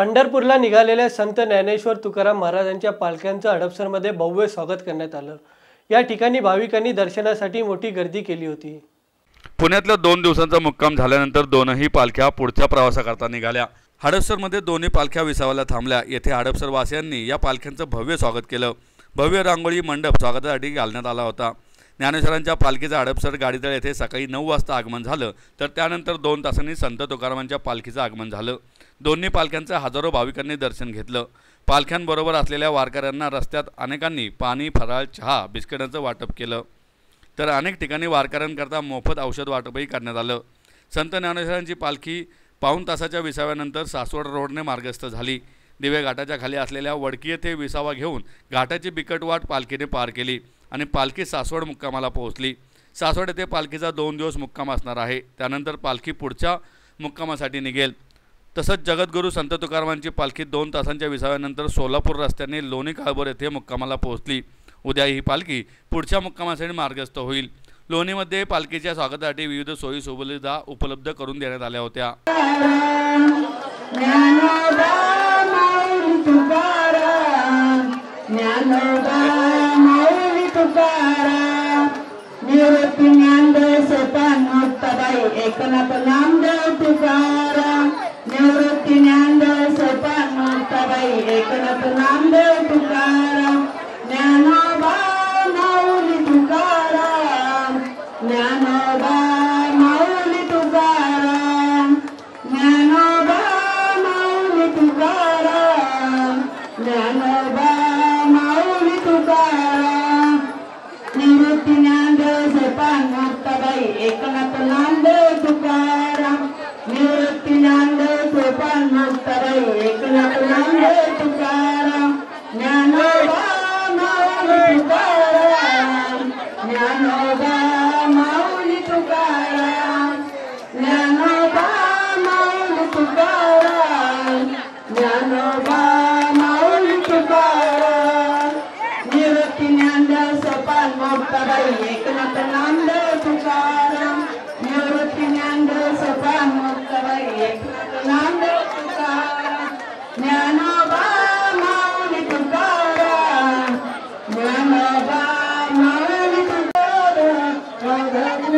पंढरपूरला निघालेल्या संत ज्ञानेश्वर तुकाराम महाराजांच्या पालख्यांचं हडपसरमध्ये भव्य स्वागत करण्यात आलं. या ठिकाणी भाविकांनी दर्शनासाठी मोठी गर्दी केली होती. पुण्यातल्या दोन दिवसांचा मुक्काम झाल्यानंतर दोनही पालख्या पुढच्या प्रवासाकरता निघाल्या. हडपसरमध्ये दोन्ही पालख्या विसावाला थांबल्या. येथे हडपसरवासियांनी या पालख्यांचं भव्य स्वागत केलं. भव्य रांगोळी मंडप स्वागतासाठी घालण्यात आला होता. ज्ञानेश्वरांच्या पालखीचं हडपसर गाडीतळ येथे सकाळी नऊ वाजता आगमन झालं. तर त्यानंतर दोन तासांनी संत तुकारामांच्या पालखीचं आगमन झालं. दोन्ही पालख्यांचं हजारो भाविकांनी दर्शन घेतलं. पालख्यांबरोबर असलेल्या वारकऱ्यांना रस्त्यात अनेकांनी पाणी फराळ चहा बिस्किटांचं वाटप केलं. तर अनेक ठिकाणी वारकऱ्यांकरता मोफत औषध वाटपही करण्यात आलं. संत ज्ञानेश्वरांची पालखी पाऊण तासाच्या विसाव्यानंतर सासवड रोडने मार्गस्थ झाली. दिवे घाटाच्या खाली असलेल्या वडकी येथे विसावा घेऊन घाटाची बिकट वाट पालखीने पार केली आणि पालखी सासवड मुक्कामाला पोहोचली. सासवड येथे पालखीचा दोन दिवस मुक्काम असणार आहे. त्यानंतर पालखी पुढच्या मुक्कामासाठी निघेल. तसंच जगद्गुरू संत तुकारामांची पालखी दोन तासांच्या विसाव्यानंतर सोलापूर रस्त्याने लोणी काळभोर येथे मुक्कामाला पोहोचली. उद्या ही पालखी पुढच्या मुक्कामासाठी मार्गस्थ होईल. लोणीमध्ये पालखीच्या स्वागतासाठी विविध सोयी सुविधा उपलब्ध करून देण्यात आल्या होत्या. ज्ञानोबा ज्ञानोबा माऊली तुकाराम निवृत्ती ज्ञानदेव सोपान मुक्ताबाई एकनाथ नामदेव तुकाराम निवृत्ती ज्ञानदेव सोपान मुक्ताबाई एकनाथ नामदेव तुकारा.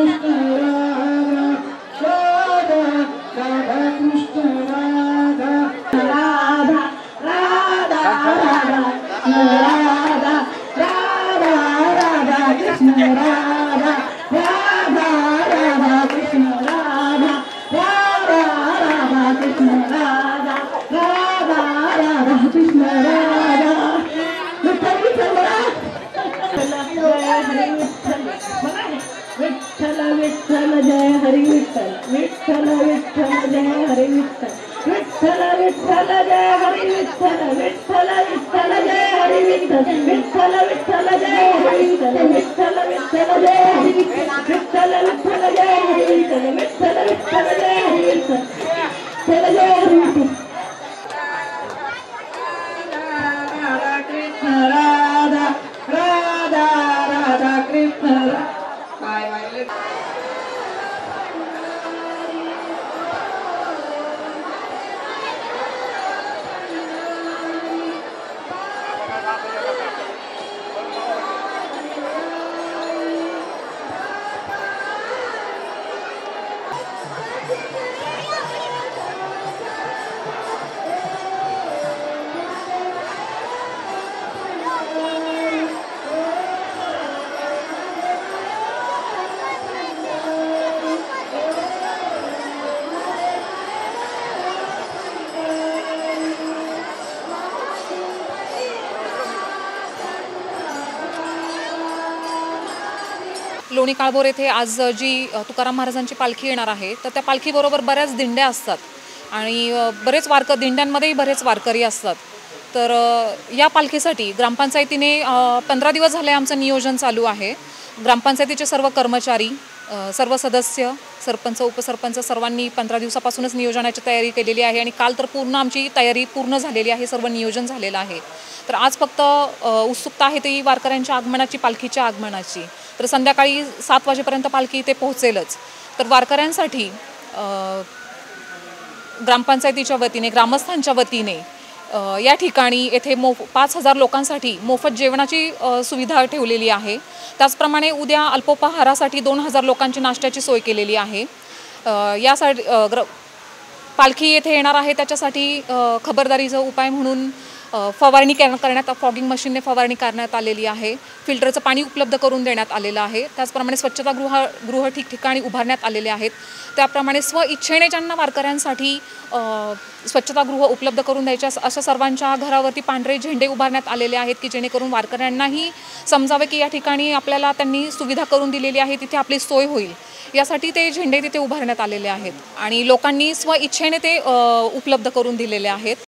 Thank you. विठ्ठल विठ्ठल जय हरी विठ्ठल विठ्ठल विठ्ठल जय हरी विठ्ठल विठ्ठल विठ्ठल जय हरी विठ्ठल विठ्ठल विठ्ठल जय हरी विठ्ठल विठ्ठल विठ्ठल जय हरी विठ्ठल विठ्ठल लोणी काळभोर येथे आज जी तुकाराम महाराजांची पालखी येणार आहे तर त्या पालखीबरोबर बऱ्याच दिंड्या असतात. आणि बरेच वारक दिंड्यांमध्येही बरेच वारकरी असतात. तर या पालखीसाठी ग्रामपंचायतीने पंधरा दिवस झाले आमचं नियोजन चालू आहे. ग्रामपंचायतीचे सर्व कर्मचारी सर्व सदस्य सरपंच उपसरपंच सर्वांनी पंधरा दिवसापासूनच नियोजनाची तयारी केलेली आहे आणि काल तर पूर्ण आमची तयारी पूर्ण झालेली आहे सर्व नियोजन झालेलं आहे. तर आज फक्त उत्सुकता आहे ती वारकऱ्यांच्या आगमनाची पालखीच्या आगमनाची. तर संध्याकाळी सात वाजेपर्यंत पालखी इथे पोहोचेलच. तर वारकऱ्यांसाठी ग्रामपंचायतीच्या वतीने ग्रामस्थांच्या वतीने या ठिकाणी येथे मोफ पाच हजार लोकांसाठी मोफत जेवणाची सुविधा ठेवलेली आहे. त्याचप्रमाणे उद्या अल्पोपहारासाठी दोन हजार लोकांची नाश्त्याची सोय केलेली आहे. यासाठी ग्र पालखी येथे येणार आहे. त्याच्यासाठी खबरदारीचा उपाय म्हणून फवारणी करण्यात फॉगिंग मशीनने फवारणी करण्यात आलेली आहे. फिल्टरचं पाणी उपलब्ध करून देण्यात आलेलं आहे. त्याचप्रमाणे स्वच्छतागृह गृह ठिकठिकाणी उभारण्यात आलेले आहेत. त्याप्रमाणे स्व इच्छेने ज्यांना वारकऱ्यांसाठी स्वच्छतागृह उपलब्ध करून द्यायच्या अशा सर्वांच्या घरावरती पांढरे झेंडे उभारण्यात आलेले आहेत की जेणेकरून वारकऱ्यांनाही समजावे की या ठिकाणी आपल्याला त्यांनी सुविधा करून दिलेली आहे तिथे आपली सोय होईल. यासाठी ते झेंडे तिथे उभारण्यात आलेले आहेत. आणि लोकांनी स्व इच्छेने ते उपलब्ध करून दिलेले आहेत.